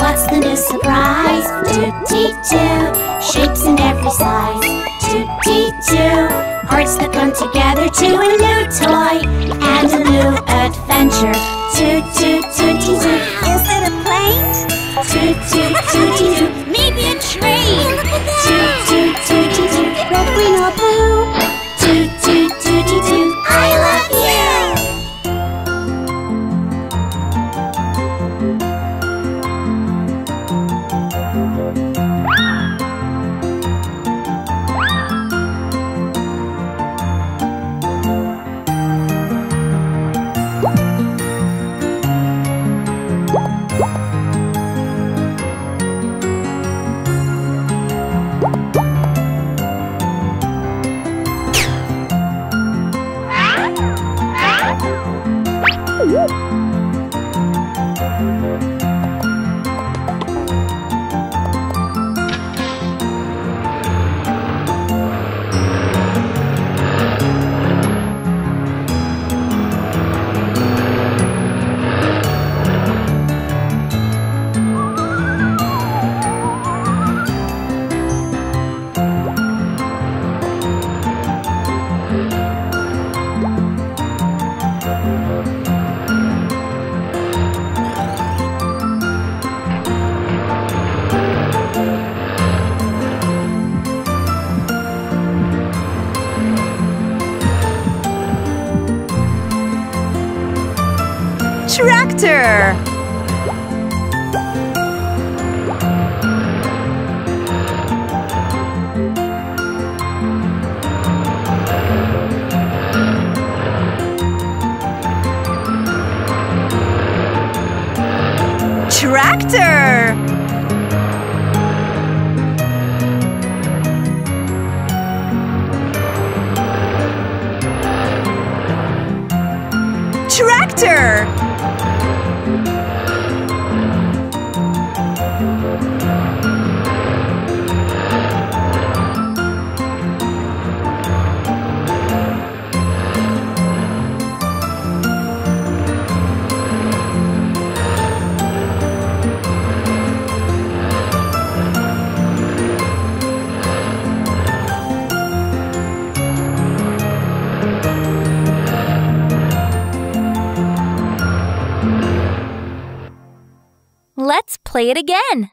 What's the new surprise? Tootie too. Shapes in every size. Tootie too. Hearts that come together to a new toy and a new adventure. Toot toot tootie toot. Is it a plane? Toot toot tootie toot. Maybe a train. Toot toot Tractor. Play it again.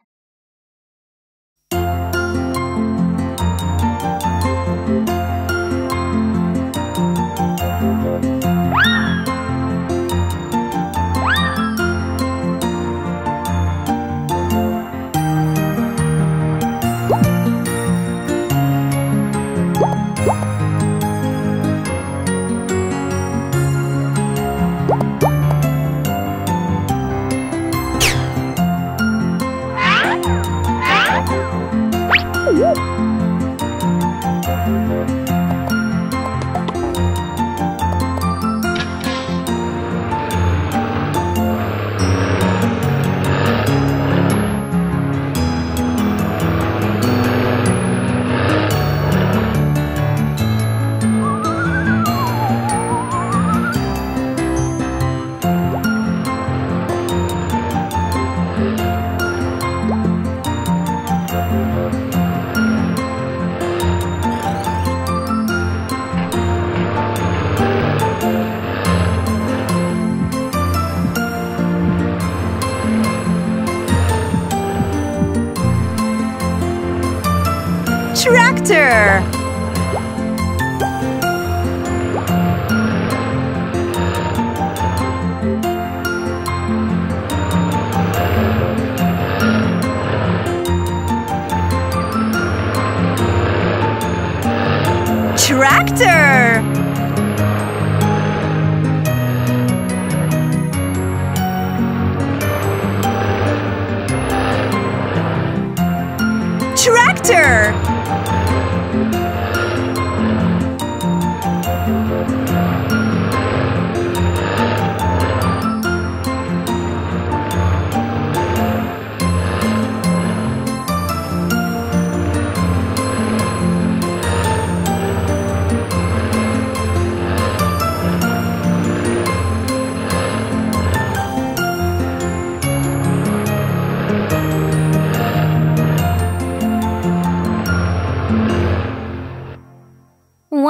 Tractor.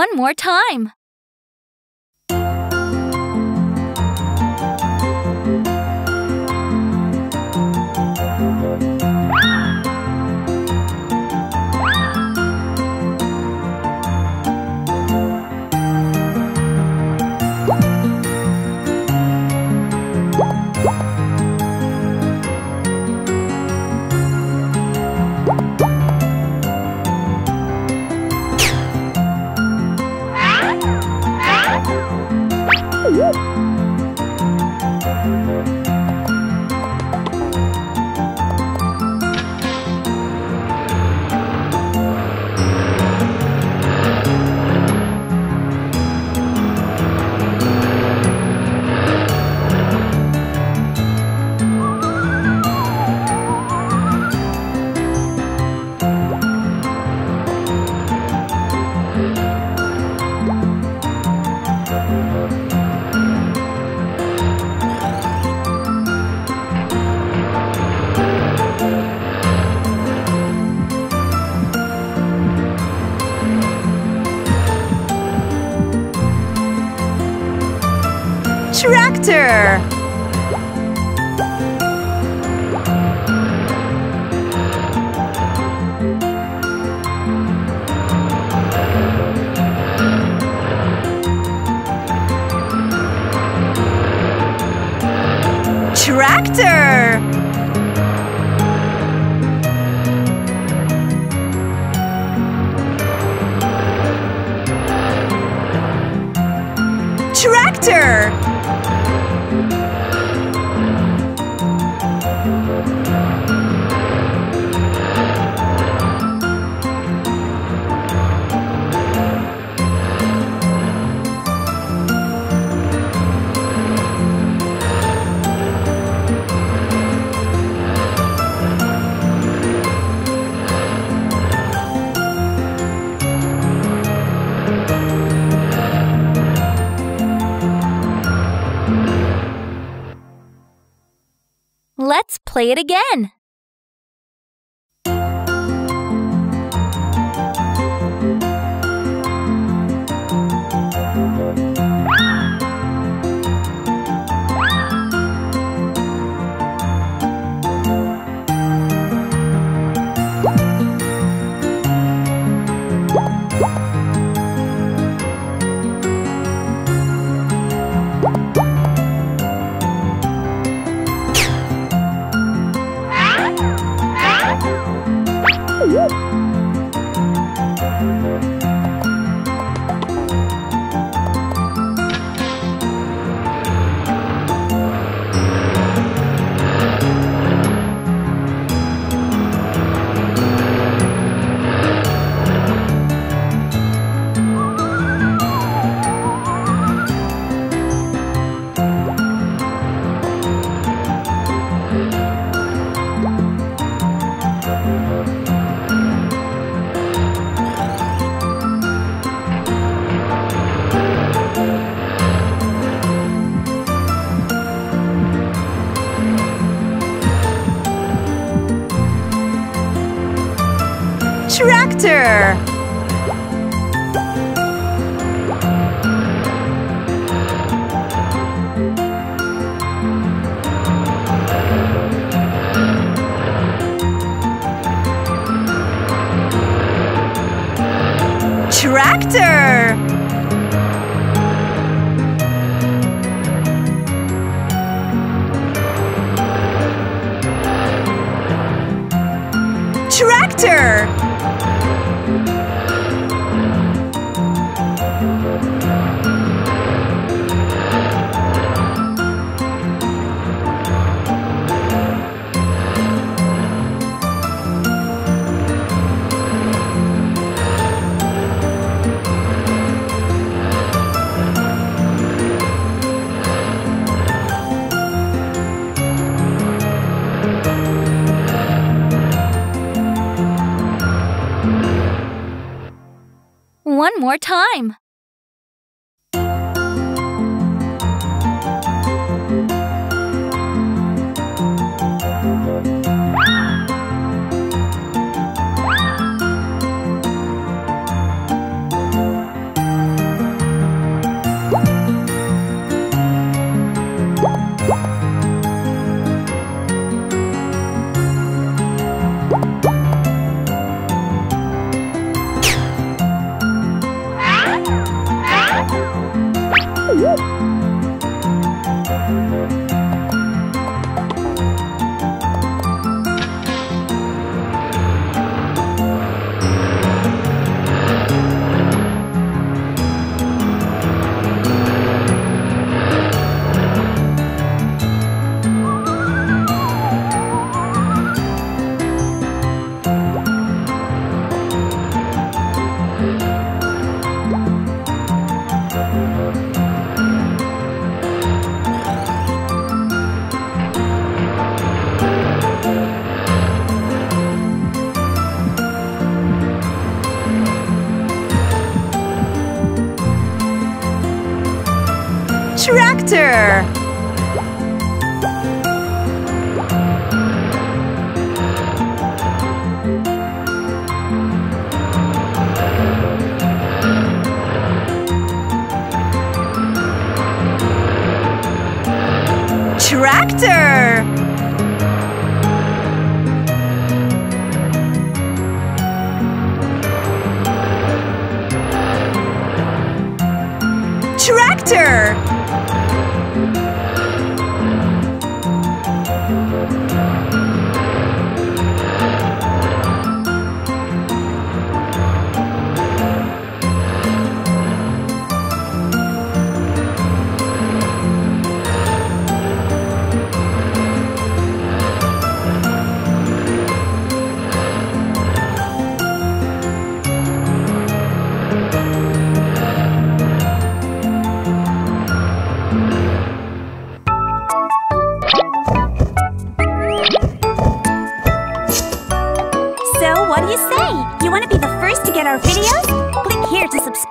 one more time. Tractor. Let's play it again. Tractor. More time. Tractor.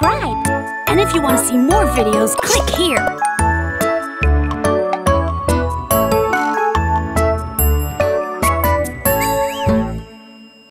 And if you want to see more videos, click here.